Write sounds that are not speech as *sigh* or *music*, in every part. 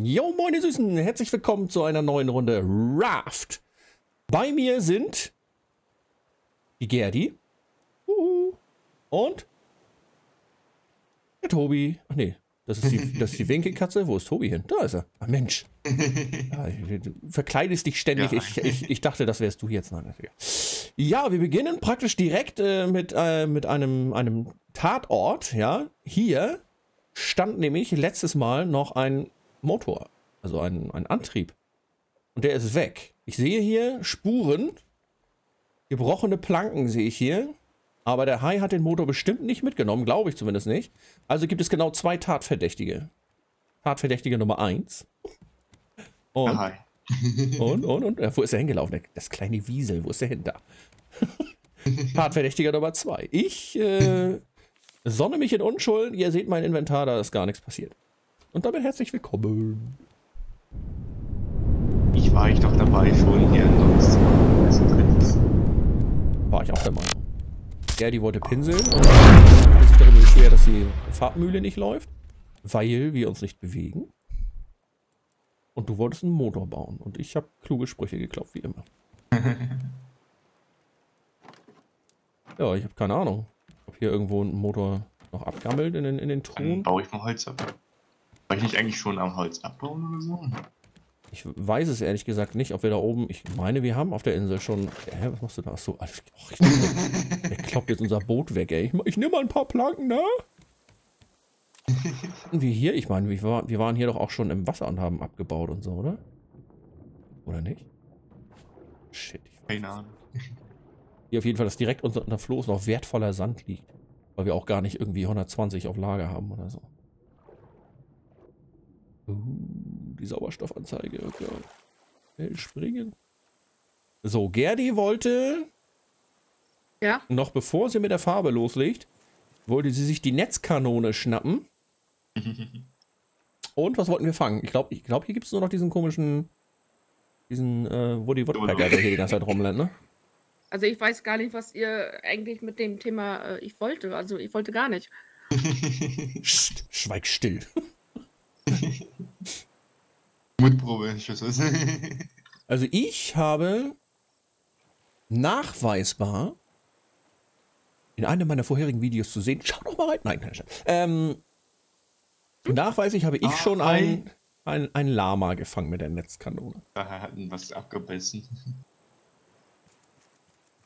Jo, moin, Süßen. Herzlich willkommen zu einer neuen Runde Raft. Bei mir sind die Gerdi Uhu. und der Tobi. Ach nee, das ist die, das ist die Winkelkatze. Wo ist Tobi hin? Da ist er. Ach Mensch. *laughs* Ja, du verkleidest dich ständig. Ja. Ich, ich, ich dachte, das wärst du jetzt. Nein, ja, wir beginnen praktisch direkt äh, mit, äh, mit einem, einem Tatort. Ja, hier stand nämlich letztes Mal noch ein Motor, also ein, ein Antrieb. Und der ist weg. Ich sehe hier Spuren, gebrochene Planken sehe ich hier. Aber der Hai hat den Motor bestimmt nicht mitgenommen, glaube ich zumindest nicht. Also gibt es genau zwei Tatverdächtige. Tatverdächtige Nummer eins. Und, Hi. *laughs* und, und, und, wo ist er hingelaufen? Das kleine Wiesel, wo ist der hin da? *laughs* Tatverdächtiger Nummer zwei. Ich äh, sonne mich in Unschuld. Ihr seht mein Inventar, da ist gar nichts passiert. Und damit herzlich willkommen. Ich war ich doch dabei schon hier also drittes. War ich auch der Meinung. Ja, die wollte pinseln und hat sich darüber beschwert, dass die Farbmühle nicht läuft, weil wir uns nicht bewegen. Und du wolltest einen Motor bauen. Und ich habe kluge Sprüche geklopft, wie immer. *laughs* ja, ich habe keine Ahnung, ob hier irgendwo ein Motor noch abgammelt in den, in den Dann Truhen. baue ich mal Holz ab. War ich nicht eigentlich schon am Holz abbauen oder so? Ich weiß es ehrlich gesagt nicht, ob wir da oben. Ich meine, wir haben auf der Insel schon. Hä, was machst du da? Achso, alles. Och, ich, der *laughs* kloppt jetzt unser Boot weg, ey. Ich, ich nehme mal ein paar Planken, ne? *laughs* Wir hier, ich meine, wir, war, wir waren hier doch auch schon im Wasser und haben abgebaut und so, oder? Oder nicht? Shit. Ich weiß Keine. Ahnung. Hier auf jeden Fall, dass direkt unter, unter Floß noch wertvoller Sand liegt. Weil wir auch gar nicht irgendwie 120 auf Lager haben oder so. Uh, die Sauerstoffanzeige, Gott. Schnell springen. So, Gerdi wollte, Ja, noch bevor sie mit der Farbe loslegt, wollte sie sich die Netzkanone schnappen. *laughs* Und was wollten wir fangen? Ich glaube, ich glaub, hier gibt es nur noch diesen komischen, diesen äh, Woody Woodpecker, der hier die ganze Zeit rumrennt, ne? also ich weiß gar nicht, was ihr eigentlich mit dem Thema äh, ich wollte. Also ich wollte gar nicht. Psst, schweig still. *laughs* Mundprobe, ich weiß was. *laughs* Also ich habe nachweisbar in einem meiner vorherigen Videos zu sehen, schau doch mal rein, nein. Ähm, nachweislich habe ich Ah, schon ein, ein, ein Lama gefangen mit der Netzkanone. Daher hatten was abgebissen.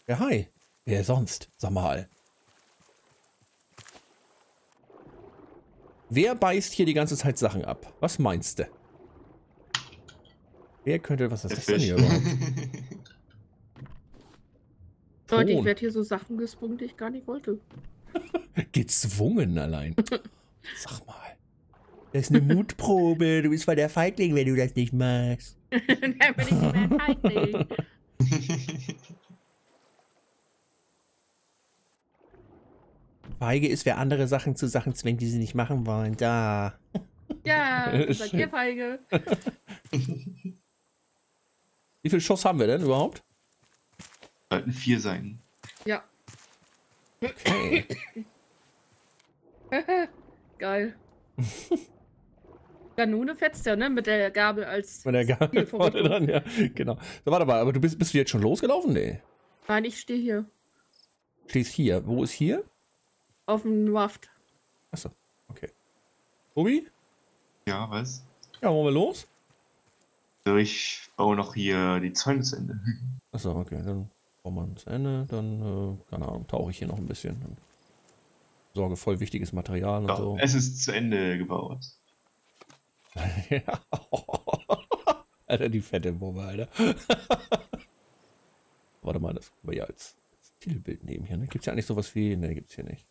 Ja, hi. Wer sonst? Sag mal. Wer beißt hier die ganze Zeit Sachen ab? Was meinst du? Wer könnte, was ist das denn hier überhaupt? Leute, ich werde hier so Sachen gezwungen, die ich gar nicht wollte. *laughs* Gezwungen allein. Sag mal. Das ist eine *laughs* Mutprobe. Du bist voll der Feigling, wenn du das nicht magst. *laughs* Dann bin ich nicht mehr ein Feigling. Feige ist, wer andere Sachen zu Sachen zwingt, die sie nicht machen wollen. Da. Ja, Ist seid ihr feige. Wie viel Schuss haben wir denn überhaupt? Sollten vier sein. Ja, Okay. *laughs* geil. Kanone fetzt ja, ne? Mit der Gabel als. Mit der Gabel vorne dran, ja. Genau. So, warte mal, aber du bist, bist du jetzt schon losgelaufen? Nee. Nein, ich stehe hier. Stehst hier. Wo ist hier? Auf dem Raft. Achso, okay. Tobi? Ja, was? Ja, wollen wir los? So, ich baue noch hier die Zäune zu Ende. Achso, okay. Dann bauen wir ans Ende. Dann, äh, keine Ahnung, tauche ich hier noch ein bisschen. Sorge voll wichtiges Material und Ja, so. Es ist zu Ende gebaut. *laughs* Ja. Alter, die fette Wumme, Alter. *laughs* Warte mal, das können wir ja als, als Titelbild nehmen hier. Ne? Gibt es ja eigentlich sowas wie. Ne, gibt's hier nicht.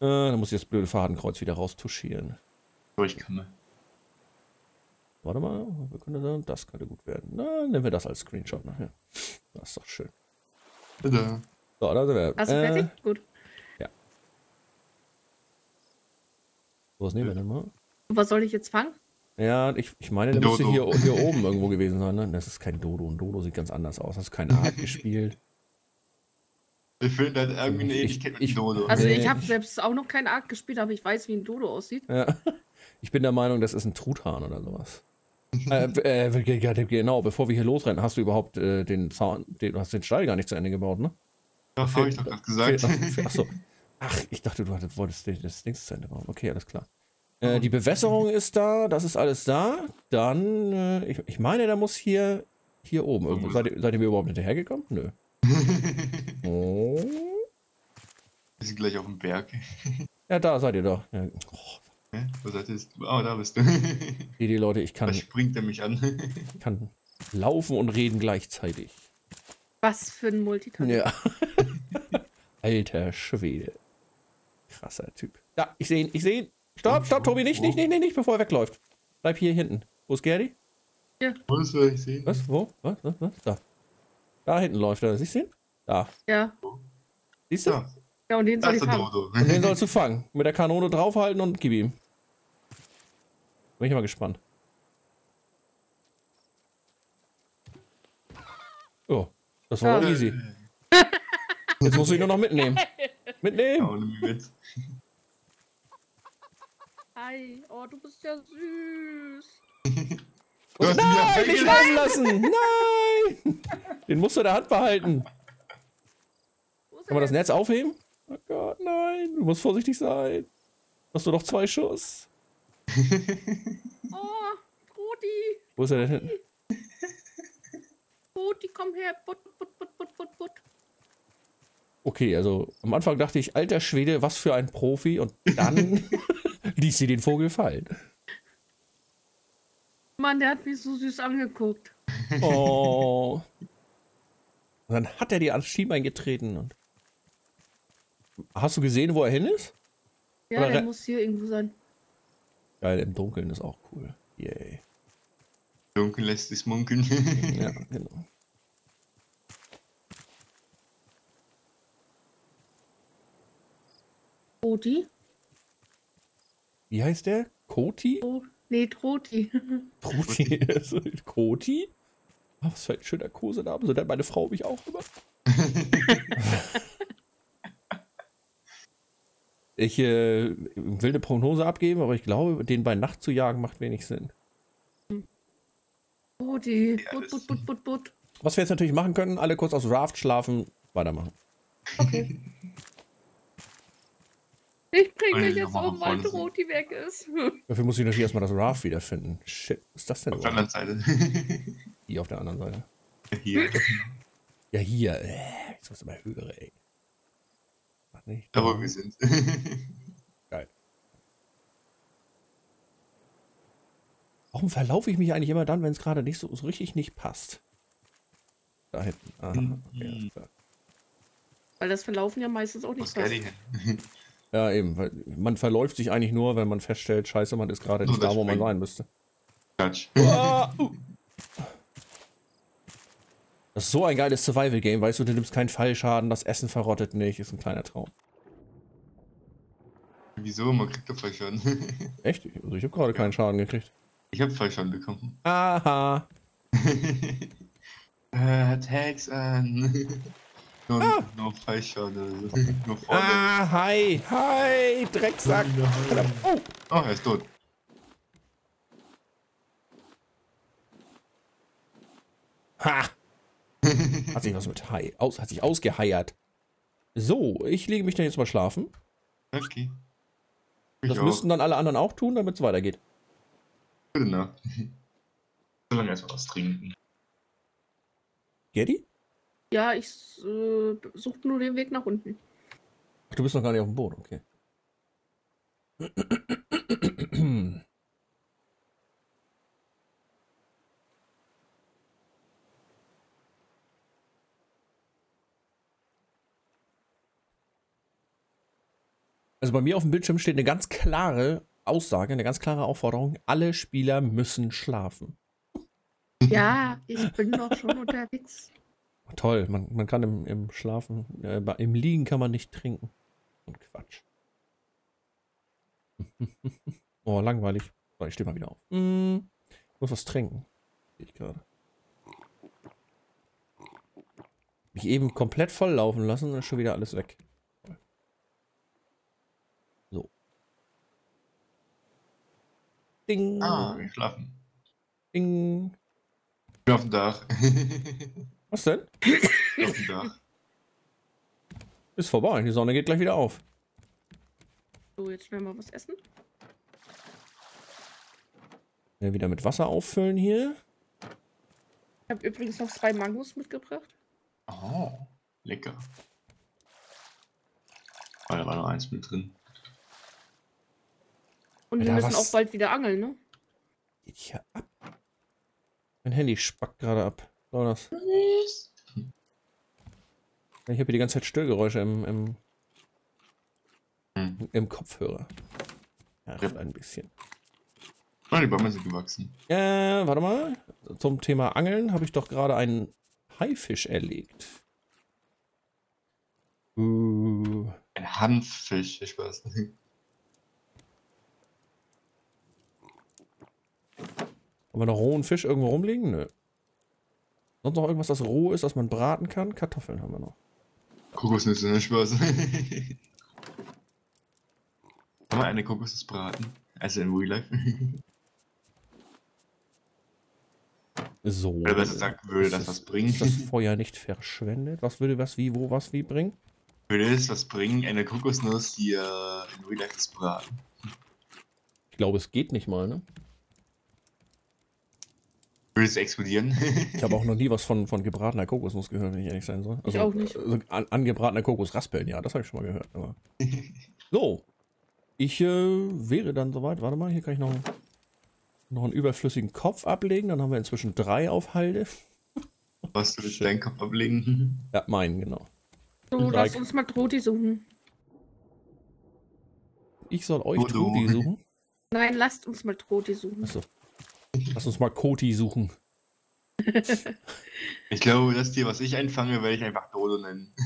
Äh, dann muss ich das blöde Fadenkreuz wieder raustuschieren. Durchkomme. Warte mal, wir können da, das könnte gut werden. Na, nehmen wir das als Screenshot nachher. Das ist doch schön. Tada. So, da sind wir. Hast du Äh, fertig? Gut. Was nehmen wir denn mal? Was soll ich jetzt fangen? Ja, ich, ich meine, der müsste hier, hier oben irgendwo gewesen sein. Ne? Das ist kein Dodo. Ein Dodo sieht ganz anders aus. Hast du keine Art gespielt? Ich finde halt irgendwie eine Ich- Ähnlichkeit mit ich- Dodo. Also ich habe selbst auch noch keine Arc gespielt, aber ich weiß, wie ein Dodo aussieht. Ja. *laughs* Ich bin der Meinung, das ist ein Truthahn oder sowas. Äh, äh, ge- ge- genau, bevor wir hier losrennen, hast du überhaupt äh, den Zaun, den, du hast den Stall gar nicht zu Ende gebaut, ne? Ja, habe ich doch gerade gesagt. *laughs* Achso. Ach, ich dachte, du hattest, wolltest das- Ding zu Ende bauen. Okay, alles klar. Äh, die Bewässerung ist da, das ist alles da. Dann, äh, ich, ich meine, da muss hier, hier oben irgendwo. Seid ihr, seid ihr mir überhaupt hinterhergekommen? Nö. *laughs* Oh. Wir sind gleich auf dem Berg. Ja, da seid ihr doch. Ja. Oh, Hä? Wo seid ihr? Oh, da bist du. *laughs* die, die Leute, ich Da kann, springt er mich an. *laughs* kann laufen und reden gleichzeitig. Was für ein Multitalent. Ja. *laughs* Alter Schwede. Krasser Typ. Ja, ich sehe ihn, ich sehe ihn. Stopp, stopp, Tobi, nicht, nicht, nicht, nicht, nicht, bevor er wegläuft. Bleib hier hinten. Wo ist Gerdi? Wo soll ich sehen? Was? Wo? Was? Was? Was? Da. Da hinten läuft er. Siehst du ihn? Da. Ja. Siehst du? Ja, Ja, und den da soll ist ich haben. Dodo. Den sollst du fangen. Mit der Kanone draufhalten und gib ihm. Bin ich mal gespannt. Oh, das war Ja. easy. *laughs* Jetzt musst du ihn nur noch mitnehmen. *laughs* Mitnehmen. Ja. Hi. Oh, du bist ja süß. *laughs* Du hast Nein, nicht laufen lassen. Nein. Den musst du in der Hand behalten. Kann man das Netz aufheben? Oh Gott, nein. Du musst vorsichtig sein. Hast du noch zwei Schuss? Oh, Rudi. Wo ist er denn hin? *laughs* Rudi, komm her. Butt, butt, butt, butt, butt, butt. Okay, also am Anfang dachte ich, alter Schwede, was für ein Profi. Und dann *laughs* ließ sie den Vogel fallen. Mann, der hat mich so süß angeguckt. Oh. *laughs* Und dann hat er dir ans Schienbein getreten. Und Hast du gesehen, wo er hin ist? Ja, Oder der muss hier irgendwo sein. Geil, im Dunkeln ist auch cool. Yay. Dunkel lässt es munkeln. *laughs* Ja, genau. Rudi? Wie heißt der? Koti? Oh, nee, Troti. *laughs* Koti? *laughs* Koti? Ah, was für ein schöner Kosename. So nennt meine Frau mich auch immer. Ich äh, will eine Prognose abgeben, aber ich glaube, den bei Nacht zu jagen macht wenig Sinn. Rudi. Ja, Butt, das- butt, butt, butt, butt. Was wir jetzt natürlich machen können, alle kurz aus Raft schlafen, weitermachen. Okay. Ich bringe wir jetzt mal um, weil Roti weg ist. Dafür muss ich natürlich erstmal das Raft wiederfinden. Shit, was ist das denn Auf der anderen Seite. Hier auf der anderen Seite. Hier. Ja, hier. Äh, jetzt muss aber höher, ey. Nicht. Wo wir sind. *laughs* Geil. Warum verlaufe ich mich eigentlich immer dann, wenn es gerade nicht so, so richtig nicht passt? Da hinten. Aha, okay, alles klar. Weil das Verlaufen ja meistens auch nicht passt. *laughs* Ja, eben. Weil man verläuft sich eigentlich nur, wenn man feststellt, scheiße, man ist gerade nicht da, wo man sein müsste. Quatsch. Ah, uh. *laughs* Das ist so ein geiles Survival-Game, weißt du, du nimmst keinen Fallschaden, das Essen verrottet nicht, ist ein kleiner Traum. Wieso? Man kriegt doch Fallschaden. *laughs* Echt? Also ich habe gerade keinen Schaden gekriegt. Ich hab Fallschaden bekommen. Aha. *laughs* Äh, Hacks an. *laughs* nur, Ah. nur Fallschaden. Also. nur vorne. Ah, hi. Hi, Drecksack. Oh. Oh, er ist tot. Ha. *laughs* Hat sich was mit Hai aus, hat sich ausgeheiert. So, ich lege mich dann jetzt mal schlafen. Okay. Ich Das auch. müssten dann alle anderen auch tun, damit es weitergeht. Gute Nacht. *laughs* Solange erstmal was trinken. Gerdi? Ja, ich äh, suche nur den Weg nach unten. Ach, du bist noch gar nicht auf dem Boot, okay. *clears throat* *clears throat* Also bei mir auf dem Bildschirm steht eine ganz klare Aussage, eine ganz klare Aufforderung. Alle Spieler müssen schlafen. Ja, ich bin doch schon *laughs* unterwegs. Toll, man, man kann im, im Schlafen, äh, im Liegen kann man nicht trinken. Und Quatsch. *laughs* oh, langweilig. So, ich stehe mal wieder auf. Mm, ich muss was trinken. Ich gerade. Mich eben komplett voll laufen lassen und ist schon wieder alles weg. Ding. Ah, wir schlafen. Ding. Ich bin auf dem Dach. *laughs* Was denn? auf dem Dach. Ist vorbei. Die Sonne geht gleich wieder auf. So, jetzt schnell mal was essen. Ja, wieder mit Wasser auffüllen hier. Ich habe übrigens noch zwei Mangos mitgebracht. Oh, lecker. Oh, da war noch eins mit drin. Und wir Alter, müssen was- auch bald wieder angeln, ne? Geht hier ab. Mein Handy spackt gerade ab. Soll das? Ich habe hier die ganze Zeit Störgeräusche im, im, Hm. im Kopfhörer. Ja, Ja. ein bisschen. Oh, die Bäume sind gewachsen. Äh, warte mal. Zum Thema Angeln habe ich doch gerade einen Haifisch erlegt. Uh, Ein Hanffisch, ich weiß nicht. Haben wir noch rohen Fisch irgendwo rumliegen? Nö. Sonst noch irgendwas, das roh ist, das man braten kann? Kartoffeln haben wir noch. Kokosnüsse, ne Spaß. *laughs* Kann man eine Kokosnuss braten? Also in Real Life? So. Oder besser gesagt, würde Ist das was bringen? Ist das *laughs* Feuer nicht verschwendet? Was würde was, wie, wo, was, wie bringen? Würde es was bringen, eine Kokosnuss hier in Real Life zu braten? Ich glaube, es geht nicht mal, ne? Würde es explodieren? Ich habe auch noch nie *laughs* was von, von gebratener Kokosnuss gehört, wenn ich ehrlich sein soll. Ich auch nicht. Also an, angebratener Kokosraspeln, ja, das habe ich schon mal gehört. Aber. *laughs* So. Ich äh, wäre dann soweit. Warte mal, hier kann ich noch, noch einen überflüssigen Kopf ablegen. Dann haben wir inzwischen drei auf Halde. Was du willst deinen Kopf ablegen? *laughs* Ja, meinen, genau. So, Drei- lass uns mal Troti suchen. Ich soll euch. Trudi suchen. Nein, lasst uns mal Troti suchen. Achso. Lass uns mal Koti suchen. *laughs* Ich glaube, das Tier, was ich einfange, werde ich einfach Dodo nennen. *laughs*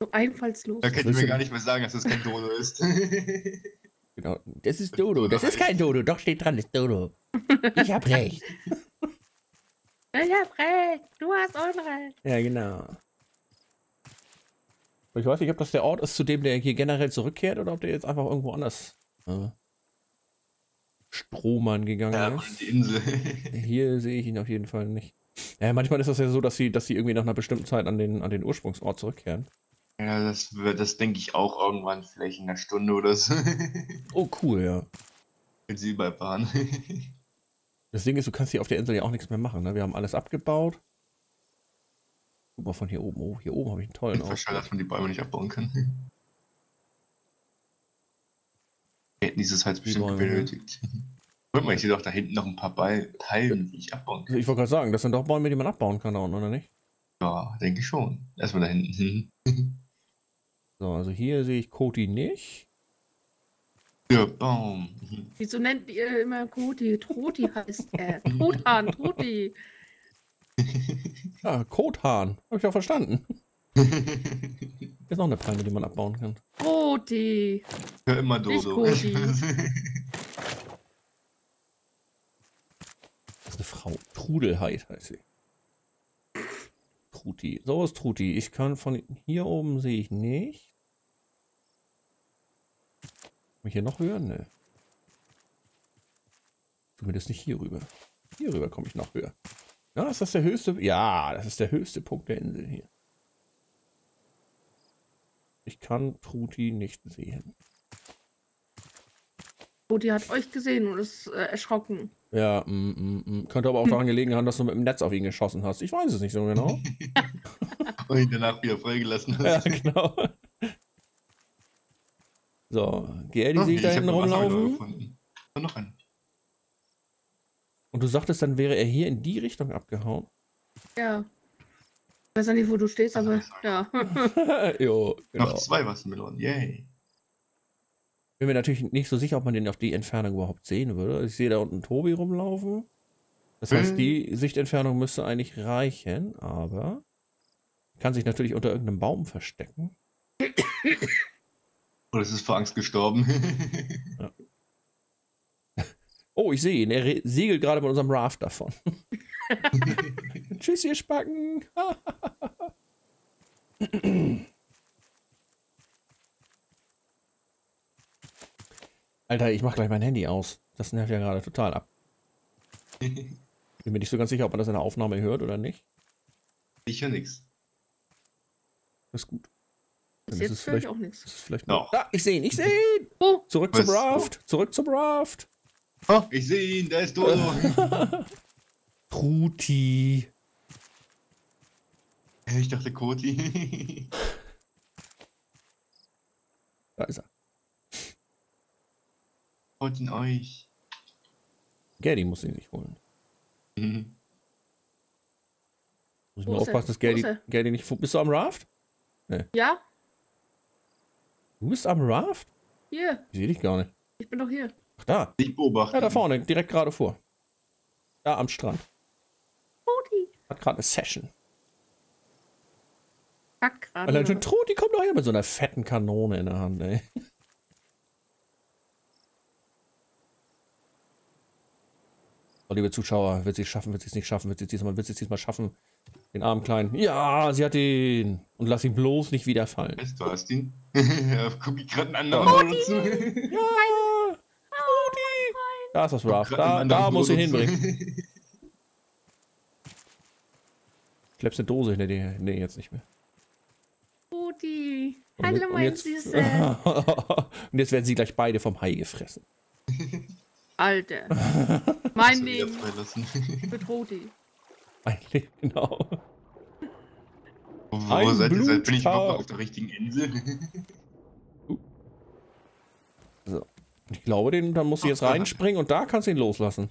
So einfallslos. Da könnt ihr mir gar nicht mehr sagen, dass das kein Dodo ist. *laughs* Genau. Das ist Dodo. Das ist kein Dodo. Doch steht dran, das ist Dodo. Ich hab recht. Ich hab recht. Du hast Unrecht. Ja, genau. Ich weiß nicht, ob das der Ort ist, zu dem der hier generell zurückkehrt oder ob der jetzt einfach irgendwo anders äh, Strohmann gegangen ja, ist. die Insel. *laughs* Hier sehe ich ihn auf jeden Fall nicht. Ja, manchmal ist das ja so, dass sie, dass sie irgendwie nach einer bestimmten Zeit an den, an den Ursprungsort zurückkehren. ja, das, wird- das denke ich auch irgendwann, vielleicht in einer Stunde oder so. *laughs* Oh, cool, ja. Wenn sie überall fahren. *laughs* Das Ding ist, du kannst hier auf der Insel ja auch nichts mehr machen. Ne? Wir haben alles abgebaut. Guck mal von hier oben. Oh, hier oben habe ich einen tollen Ich verstehe, dass man die Bäume nicht abbauen kann. Wir hätten dieses Holz bestimmt Bäume, ne? benötigt. *laughs* Guck mal, ich sehe doch da hinten noch ein paar Ball Teilen, die ich abbauen kann. Ich wollte gerade sagen, das sind doch Bäume, die man abbauen kann da unten, oder nicht? Ja, denke ich schon. Erstmal da hinten hin. *laughs* So, also hier sehe ich Koti nicht. Ja, Baum. *laughs* Wieso nennt ihr immer Troti? Troti heißt er. Truthahn, Troti. Ah, Kothahn. Habe ich auch verstanden. Ist noch eine Palme, die man abbauen kann. Troti. Hör immer Dodo. *laughs* Das ist eine Frau. Trudelheit heißt sie. Truti. So ist Truti. Ich kann von hier oben sehe ich nicht. Kann ich hier noch höher? Ne. Zumindest nicht hier rüber. Hier rüber komme ich noch höher. Ja, ist das der höchste? Ja, das ist der höchste Punkt der Insel hier. Ich kann Truti nicht sehen. Troti hat euch gesehen und ist äh, erschrocken. Ja, mm, mm, mm. könnte aber auch daran gelegen haben, dass du mit dem Netz auf ihn geschossen hast. Ich weiß es nicht so genau. *laughs* Und ihn danach wieder freigelassen ja, hast. genau. So, Gerdi Oh, sehe ich da hinten rumlaufen. Und noch einen. Und du sagtest, dann wäre er hier in die Richtung abgehauen. Ja. Ich weiß ja nicht, wo du stehst, aber ja. jo, *laughs* genau. Noch zwei Wassermelonen. Yay. Bin mir natürlich nicht so sicher, ob man den auf die Entfernung überhaupt sehen würde. Ich sehe da unten Tobi rumlaufen. Das heißt, Hm. die Sichtentfernung müsste eigentlich reichen, aber kann sich natürlich unter irgendeinem Baum verstecken. Oder es ist vor Angst gestorben. *laughs* *laughs* Oh, ich sehe ihn. Er segelt gerade mit unserem Raft davon. Tschüss, ihr Spacken. *laughs* Alter, ich mach gleich mein Handy aus. Das nervt ja gerade total ab. *laughs* Bin mir nicht so ganz sicher, ob man das in der Aufnahme hört oder nicht. Ich höre nichts. Das ist gut. Dann ist jetzt höre ich auch nichts. Das ist vielleicht Doch. Ah, ich sehe ihn, ich sehe *laughs* ihn! Oh, Zurück zum? Raft! Zurück zum Raft! Oh, ich sehe ihn, da ist Dodo. Truti. Ich dachte Koti. *laughs* Da ist er. Holt ihn euch. Gerdi muss ihn nicht holen. Mhm. Muss ich mal aufpassen, dass Gerdi, er? Gerdi nicht. Bist du am Raft? ja, Du bist am Raft? hier. Ich sehe dich gar nicht. Ich bin doch hier. Ach, da. Ich beobachte. Ja, da vorne, direkt gerade vor. Da am Strand. Trudi. Hat gerade eine Session. Kack gerade. Allein schon Truti kommt doch her mit so einer fetten Kanone in der Hand, ey. So, liebe Zuschauer, wird sie es schaffen, wird sie es nicht schaffen, wird sie es diesmal, wird sie es diesmal schaffen? Den armen Kleinen. Ja, sie hat ihn. Und lass ihn bloß nicht wieder fallen. Weißt du, hast ihn? *laughs* guck ich gerade einen anderen Dodo zu. Ja! Truti! Da ist das einen Da, da muss zu. hinbringen. *laughs* Schleppst eine Dose hinter dir. Nee, jetzt nicht mehr. Trudi. Und Hallo, und mein jetzt, Süßer. *laughs* und jetzt werden sie gleich beide vom Hai gefressen. *laughs* Alter. *laughs* Mein So Ding freilassen. für Trudi. Eigentlich, genau. Wo Ein seid ihr? Seid- Bin ich überhaupt auf der richtigen Insel? So. Ich glaube, den, da muss sie jetzt reinspringen und da kannst du ihn loslassen.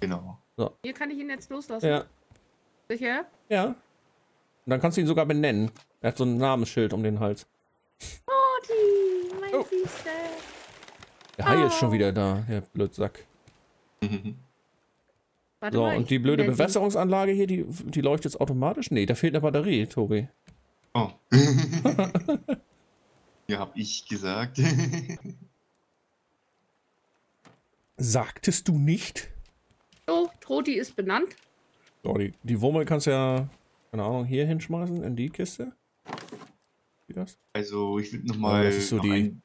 genau. Hier kann ich ihn jetzt loslassen. Ja. Sicher? Ja. Und dann kannst du ihn sogar benennen. Er hat so ein Namensschild um den Hals. Trudi, mein Oh. Süßer. Der Hai Oh. ist schon wieder da, der Blödsack. *laughs* Warte So, mal, und die blöde. Bewässerungsanlage hier, die, die läuft jetzt automatisch? Nee, da fehlt eine Batterie, Tobi. Oh. *laughs* ja, hab ich gesagt. *laughs* Sagtest du nicht? So, Trudi ist benannt. So, die, die Wummel kannst du ja, keine Ahnung, hier hinschmeißen, in die Kiste. Wie das? also, ich würde Ja, nochmal. das ist so die-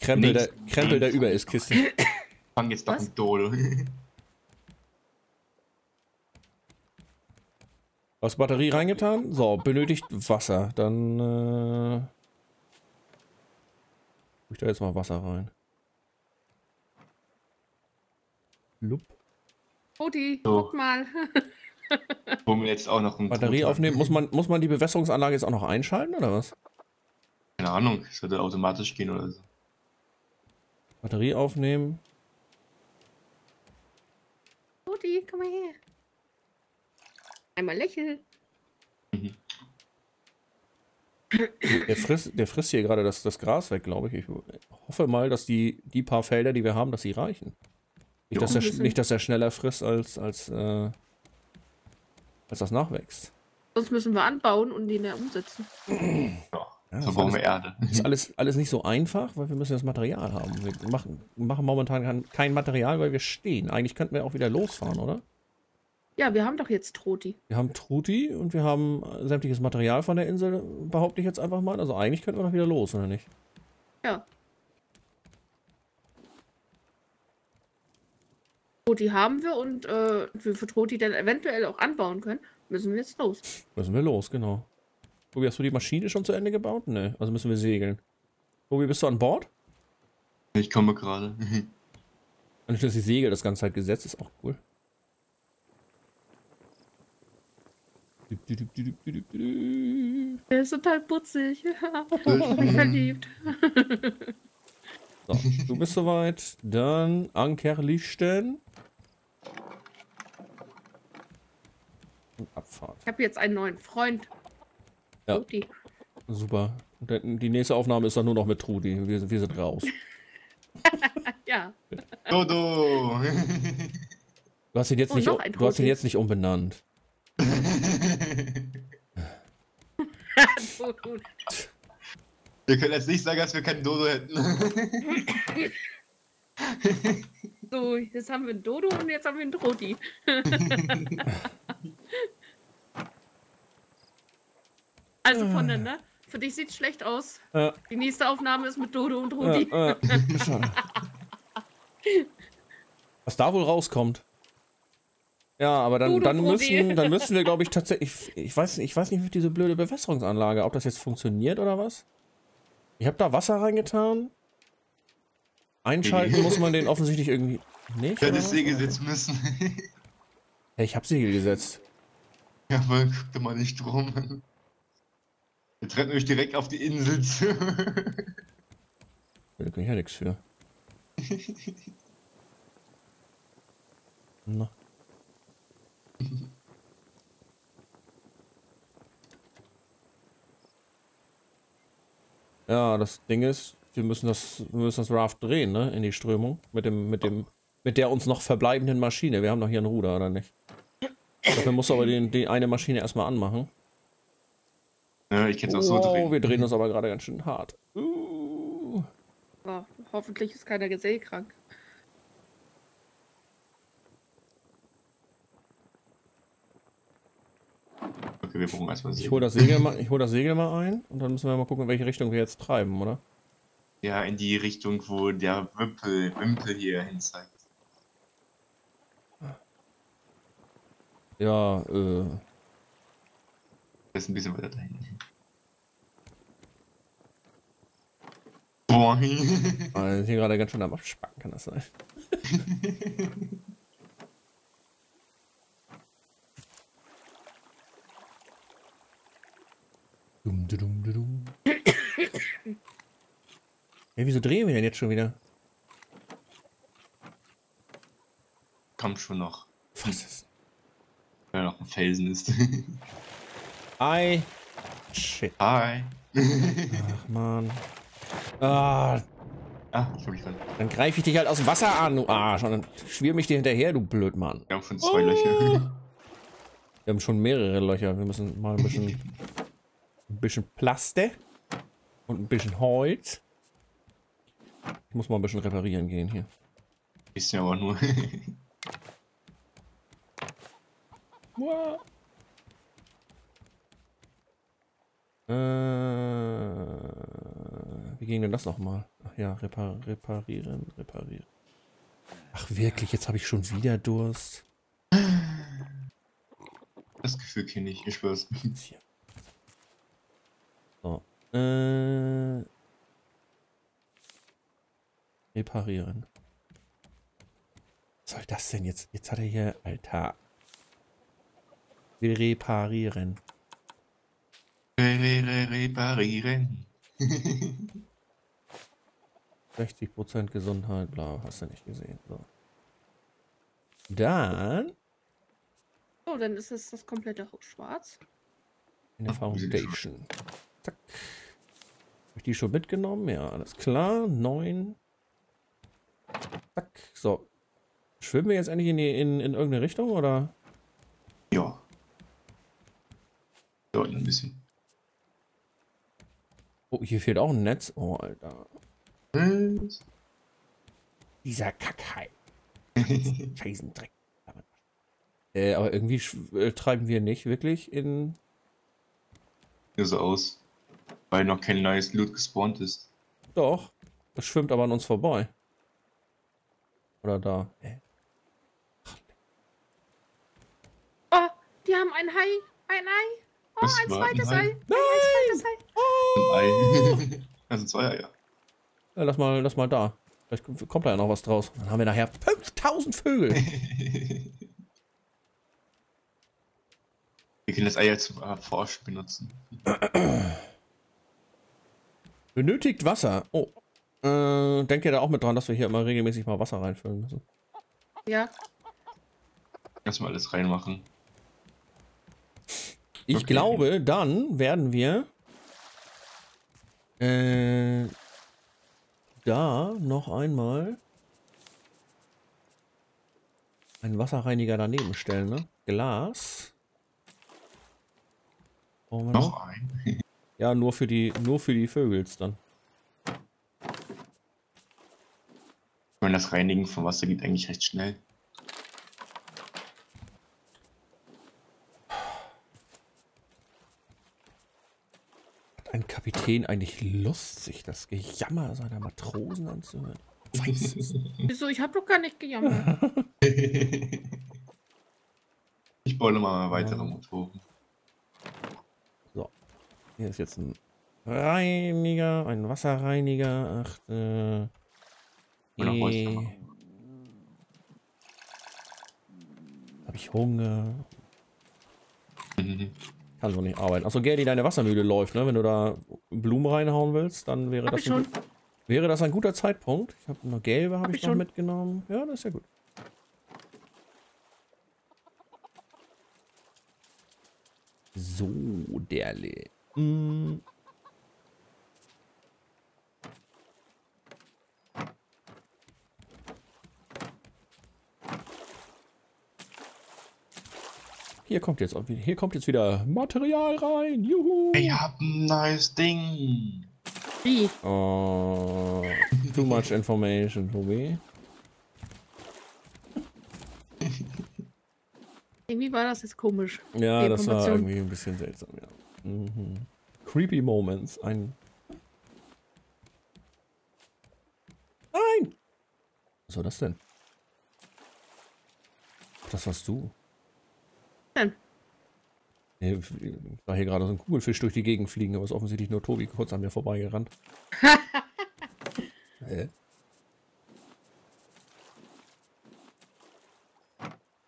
Krempel, der, Krempel der über ist Kiste. *laughs* Fang jetzt doch Was? mit Dodo. *laughs* Hast Batterie reingetan? So, benötigt Wasser. Dann äh, ich da jetzt mal Wasser rein. Lup. Trudi, So. guck mal. *laughs* Wo wir jetzt auch noch Batterie aufnehmen. Muss man, muss man die Bewässerungsanlage jetzt auch noch einschalten oder was? Keine Ahnung, es sollte automatisch gehen oder so. Batterie aufnehmen. Trudi, komm mal her. Einmal lächeln. Der frisst, der frisst hier gerade das, das Gras weg, glaube ich. Ich hoffe mal, dass die, die paar Felder, die wir haben, dass sie reichen. Nicht, Jo. dass er, nicht, dass er schneller frisst, als, als, äh, als das nachwächst. Sonst müssen wir anbauen und den da umsetzen. Ja, Ja, so ist wir Erde. Ist *laughs* alles, alles nicht so einfach, weil wir müssen das Material haben. Wir machen, machen momentan kein, Material, weil wir stehen. Eigentlich könnten wir auch wieder losfahren, oder? Ja, wir haben doch jetzt Trudi. Wir haben Truti und wir haben sämtliches Material von der Insel, behaupte ich jetzt einfach mal. Also eigentlich könnten wir doch wieder los, oder nicht? Ja. Trudi haben wir und äh, wir für Trudi dann eventuell auch anbauen können, müssen wir jetzt los. Müssen wir los, genau. Tobi, hast du die Maschine schon zu Ende gebaut? Ne, also müssen wir segeln. Tobi, bist du an Bord? Ich komme gerade. Und dass die Segel das ganze Zeit gesetzt ist auch cool. Der ist total putzig. *laughs* ich mich verliebt. So, du bist soweit. Dann Anker lichten. Abfahrt. Ich habe jetzt einen neuen Freund. Ja. Trudi. Super. Die nächste Aufnahme ist dann nur noch mit Trudi. Wir, wir sind raus. *laughs* Ja, Dodo! Du hast ihn jetzt, Oh, nicht, du hast ihn jetzt nicht umbenannt. *laughs* Wir können jetzt nicht sagen, dass wir keinen Dodo hätten. *laughs* So, jetzt haben wir einen Dodo und jetzt haben wir einen Trudi. Also von der, Na für dich sieht schlecht aus. Ja, Die nächste Aufnahme ist mit Dodo und Rudi. ja. Schade. *laughs* Was da wohl rauskommt. Ja, aber dann, dann müssen, dann müssen wir, glaube ich, *laughs* tatsächlich. Ich, ich weiß, ich weiß nicht, wie diese blöde Bewässerungsanlage, ob das jetzt funktioniert oder was. Ich habe da Wasser reingetan. Einschalten muss man den offensichtlich irgendwie nicht. Ich hätte? Segel setzen müssen. Ich habe Segel gesetzt. ja, aber guck doch mal nicht drum. Wir treffen euch direkt auf die Insel zu. *laughs* Da kann ich ja nichts für. *laughs* Na. Ja, das Ding ist, wir müssen das, wir müssen das Raft drehen, ne? In die Strömung. Mit dem, mit dem, mit der uns noch verbleibenden Maschine. Wir haben doch hier ein Ruder, oder nicht? Dafür muss aber die, die eine Maschine erstmal anmachen. Ja, ich kann es auch so Oh, drehen. wir drehen uns aber gerade ganz schön hart. Uh. Oh, hoffentlich ist keiner seekrank. Okay, wir brauchen erstmal Ich Segel. hole das, Segel mal- ich hol das Segel mal ein und dann müssen wir mal gucken, in welche Richtung wir jetzt treiben, oder? Ja, in die Richtung, wo der Wimpel, Wimpel hier hin zeigt. Ja, äh. Das ist ein bisschen weiter dahin. Boah. *laughs* Ah, ist hier gerade ganz schön am Abspacken, kann das sein? dum, dum, dum. Ja, wieso drehen wir denn jetzt schon wieder? Kommt schon noch. Was ist? Er noch ein Felsen ist. *laughs* Ei. Shit. Hi. Ach man. Ah, Ah, mich gerade. dann greife ich dich halt aus dem Wasser an, du Arsch. Und dann schwirm ich dir hinterher, du Blödmann. Wir haben schon zwei Löcher. Wir haben schon mehrere Löcher. Wir müssen mal ein bisschen, ein bisschen Plaste und ein bisschen Holz. Ich muss mal ein bisschen reparieren gehen hier. Ist ja aber nur. Äh, wie ging denn das nochmal? Ach ja, repar reparieren, reparieren. Ach wirklich, jetzt habe ich schon wieder Durst. Das Gefühl kenne ich, ich schwör's. So. Äh, reparieren. Was soll das denn jetzt? Jetzt hat er hier, Alter. Will reparieren. Re re re reparieren. *laughs* 60% Gesundheit, bla, hast du nicht gesehen. So. Dann So, dann ist es das komplette Haus schwarz. in der Ach, Foundation. Zack. Hab ich die schon mitgenommen? Ja, alles klar. Neun. Zack. So. Schwimmen wir jetzt endlich in, die, in, in irgendeine Richtung oder? Ja. Dauert ein bisschen. Oh, hier fehlt auch ein Netz. Oh, Alter. Was? Dieser Kackhai. *laughs* Scheisendreck. Äh, aber irgendwie äh, treiben wir nicht wirklich in. Sieht so aus. Weil noch kein neues Loot gespawnt ist. Doch. Das schwimmt aber an uns vorbei. Oder da. Hä? Oh, die haben ein Hai. Ein Ei. Oh, ein zweites Hai? Ei. Ein zweites Ei. Ein Ei. also zwei Eier. Ja, lass mal, lass mal da. Vielleicht kommt- da ja noch was draus. Dann haben wir nachher 5000 Vögel. Wir können das Ei jetzt zum Erforschen benutzen. Benötigt Wasser. Oh. Äh, denkt ihr da auch mit dran, dass wir hier immer regelmäßig mal Wasser reinfüllen müssen? Ja. Lass mal alles reinmachen. Ich Okay. glaube, dann werden wir äh, da noch einmal einen Wasserreiniger daneben stellen, ne? Glas. Noch? Noch ein. *laughs* Ja, nur für die, nur für die Vögels dann. Ich meine, das Reinigen von Wasser geht eigentlich recht schnell. Ein Kapitän eigentlich Lust, sich das Gejammer seiner Matrosen anzuhören? Weiß es. Wieso? Ich habe doch gar nicht gejammert. *laughs* ich baue nochmal weitere Motoren. Hier ist jetzt ein Reiniger, ein Wasserreiniger. Ach, äh. Und noch Holz eh. machen. Hab ich Hunger? Mhm. Kann so nicht arbeiten. Achso, Gerdi, deine Wassermühle läuft, ne? Wenn du da Blumen reinhauen willst, dann wäre Hab das. Ein, wäre das ein guter Zeitpunkt. Ich habe noch gelbe, habe Hab ich, ich noch schon. mitgenommen. Ja, das ist ja gut. So, derle. Mm. Hier kommt jetzt hier kommt jetzt wieder Material rein. Juhu. Ich hab ein neues Ding. Wie? Oh, too much information, Tobi. *laughs* Irgendwie war das jetzt komisch. Ja, das war irgendwie ein bisschen seltsam, ja. Mhm. Creepy Moments. Ein. Nein! Was war das denn? Das warst du. Ich war hier gerade so ein Kugelfisch durch die Gegend fliegen, aber ist offensichtlich nur Tobi kurz an mir vorbeigerannt. *laughs* Hä?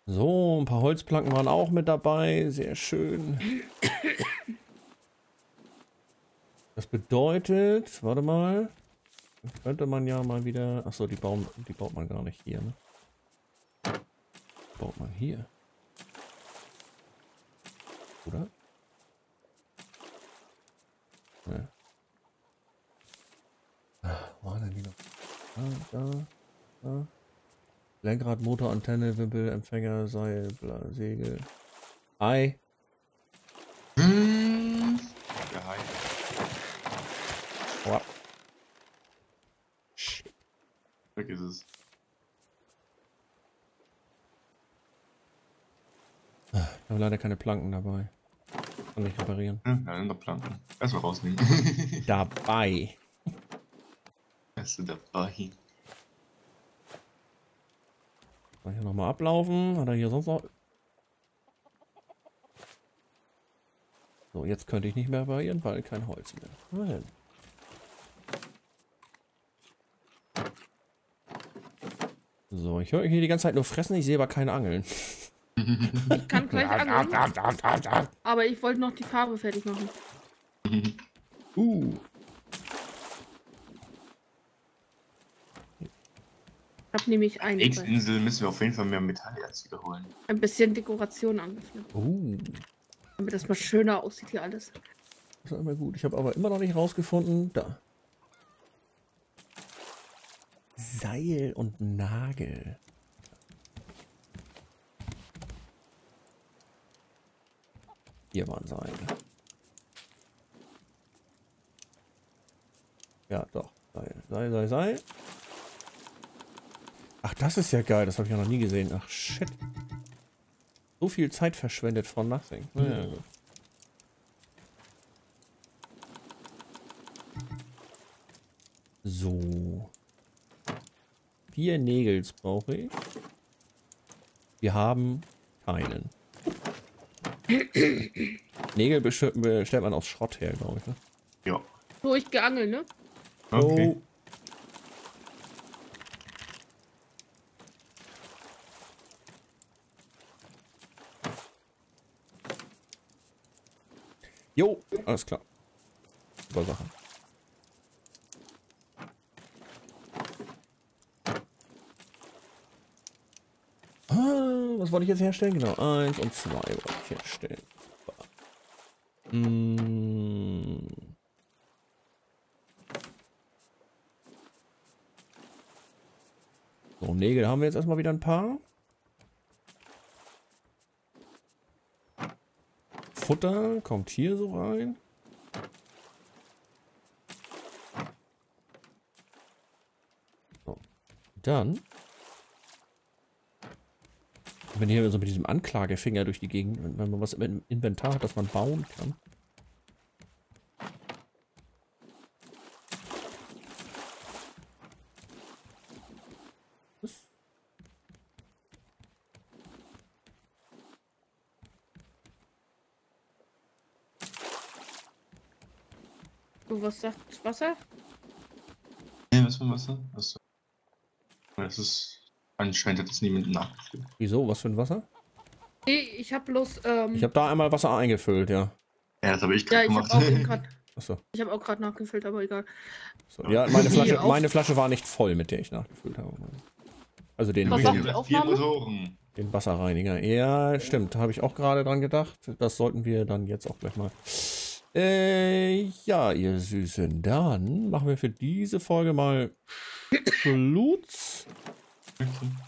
So, ein paar Holzplanken waren auch mit dabei. Sehr schön. Das bedeutet, warte mal, könnte man ja mal wieder. Achso, die, bauen, die baut man gar nicht hier, ne? Baut man hier. Oder? Ne. Ah, Wo war denn die noch? Da, da, da. Lenkrad, Motor, Antenne, Wimpel, Empfänger, Seil, bla, Segel. Ei. Hm. Ja, hi. Aua. Shit. Weg ist es. Ich habe leider keine Planken dabei. Kann nicht reparieren. Hm, ja, dann noch Planken. Erstmal rausnehmen. *laughs* Dabei. Hast du dabei? Soll ich hier nochmal ablaufen? Hat er hier sonst noch... So, jetzt könnte ich nicht mehr reparieren, weil kein Holz mehr. Nein. So, ich höre hier die ganze Zeit nur fressen, ich sehe aber keine Angeln. *laughs* Ich kann *laughs* gleich angeln, aber ich wollte noch die Farbe fertig machen. Uh. Ich habe nämlich ein, Nächste Insel müssen wir auf jeden Fall mehr Metallerz wiederholen. ein bisschen Dekoration angefügt, Uh. damit das mal schöner aussieht hier alles. Das ist immer gut. Ich habe aber immer noch nicht rausgefunden. Da. Seil und Nagel. Hier waren Seile. Ja, doch. Seil, Seil, Seil, Seil. Ach, das ist ja geil. Das habe ich ja noch nie gesehen. Ach, shit. So viel Zeit verschwendet von nothing. Naja. So. Vier Nägels brauche ich. Wir haben keinen. Nägel bestellt man aus Schrott her, glaube ich. Ne? Ja. So, ich geangelt, ne? Okay. Oh. Jo, alles klar. Super Sache. Was wollte ich jetzt herstellen? Genau, eins und zwei wollte ich herstellen. Mm. So, Nägel haben wir jetzt erstmal wieder ein paar. Futter kommt hier so rein. So. Dann. Wenn hier so mit diesem Anklagefinger durch die Gegend, wenn man was im Inventar hat, das man bauen kann. Du, was sagt Wasser? Nee, was für Wasser? Achso. Das ist Anscheinend hat das niemand nachgefüllt. Wieso? Was für ein Wasser? Nee, ich habe bloß. Ähm, Ich habe da einmal Wasser eingefüllt, ja. Ja, das habe ich ja, gerade ich habe gemacht. auch eben *laughs* grad, Achso. ich habe auch gerade nachgefüllt, aber egal. So. Ja, meine *laughs* Flasche, meine Flasche war nicht voll, mit der ich nachgefüllt habe. Also den, Was den Wasserreiniger. Ja, stimmt. Da habe ich auch gerade dran gedacht. Das sollten wir dann jetzt auch gleich mal. Äh, ja, ihr Süßen. Dann machen wir für diese Folge mal Schluss.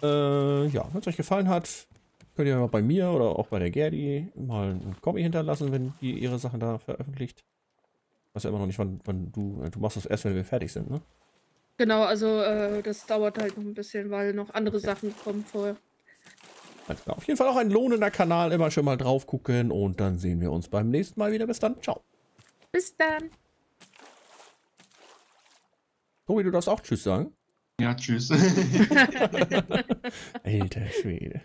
Äh, ja, wenn es euch gefallen hat, könnt ihr mal bei mir oder auch bei der Gerdi mal einen Kommi hinterlassen, wenn die ihre Sachen da veröffentlicht. Weiß ja immer noch nicht, wann, wann du. äh, Du machst das erst, wenn wir fertig sind, ne? Genau, also äh, das dauert halt noch ein bisschen, weil noch andere Sachen kommen vorher. Klar. Auf jeden Fall auch ein lohnender Kanal. Immer schon mal drauf gucken und dann sehen wir uns beim nächsten Mal wieder. Bis dann. Ciao. Bis dann. Tobi, du darfst auch Tschüss sagen. Ja, tschüss. *laughs* *laughs* Alter Schwede.